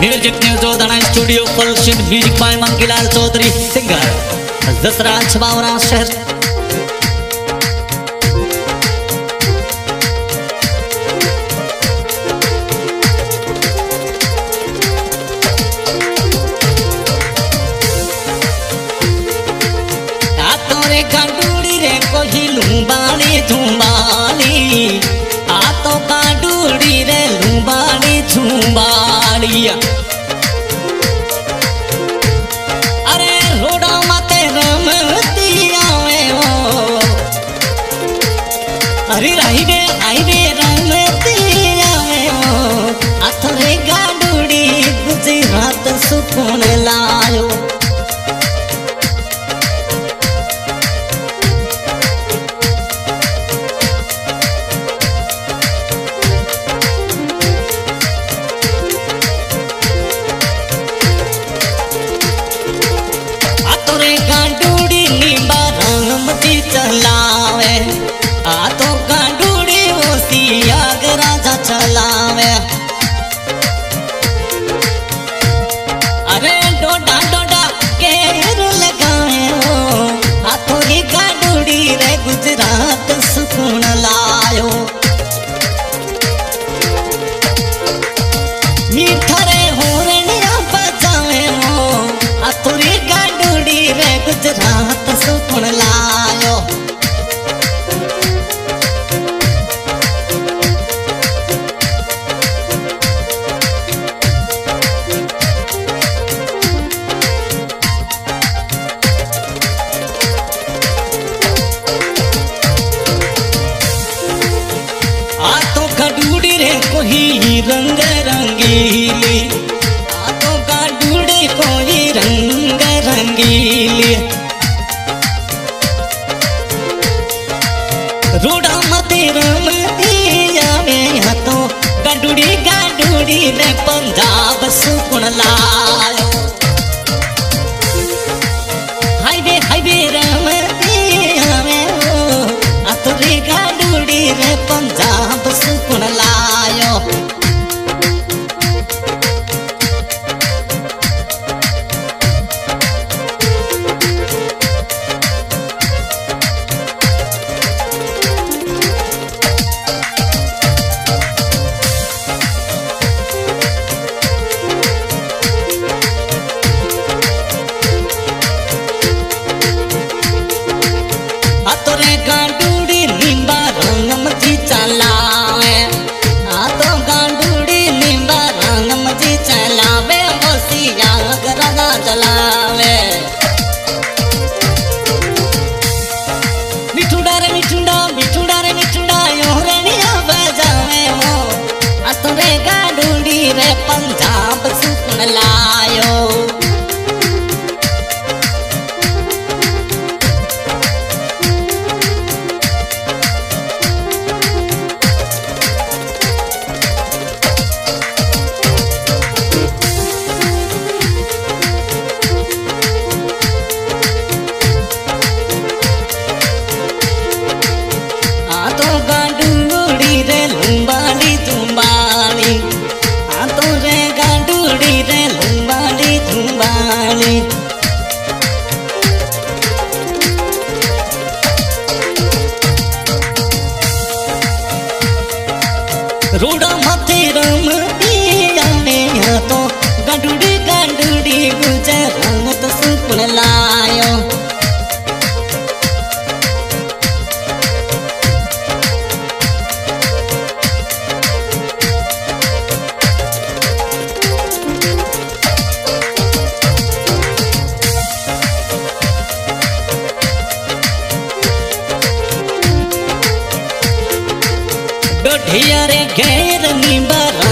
Music studio पर music by Mangilal Chaudhary singer Jasraj Bawra शहर Kali here घेर निबर।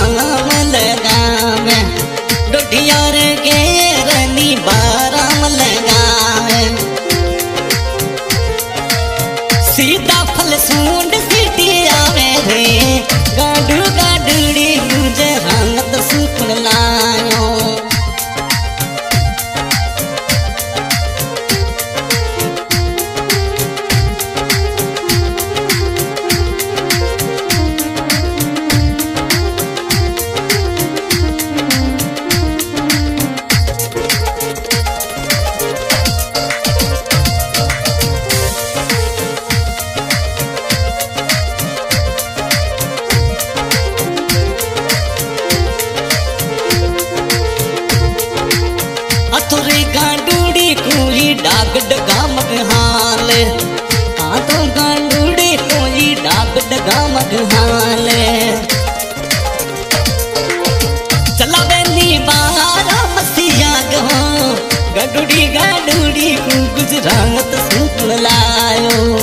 डुडी गा डुडी गुजरात सूत लायो।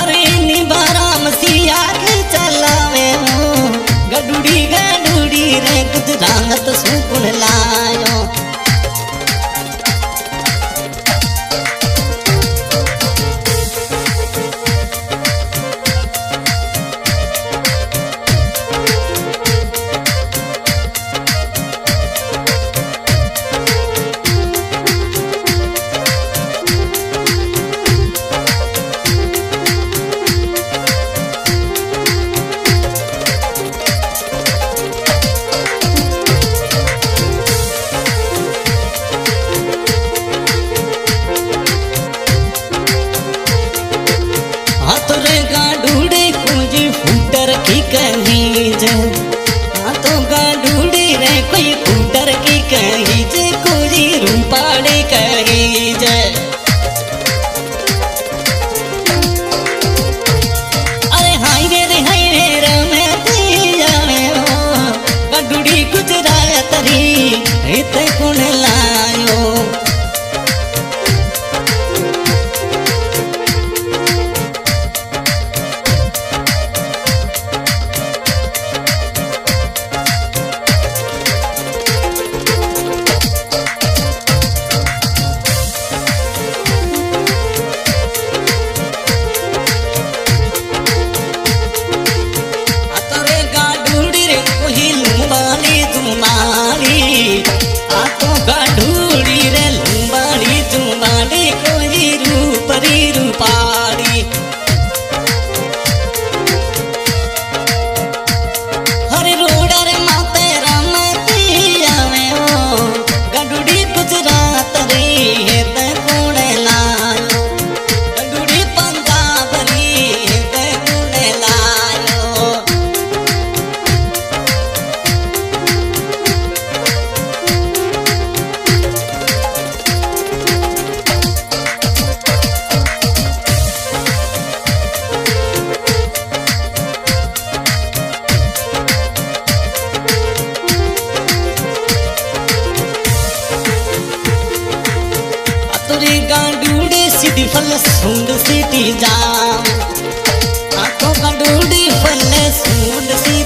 अरे निबारा मसिया के चलावे हो, गडुडी गा रे, गुजरात लायो। y que फल सूंड आँखों का डूडी फल सी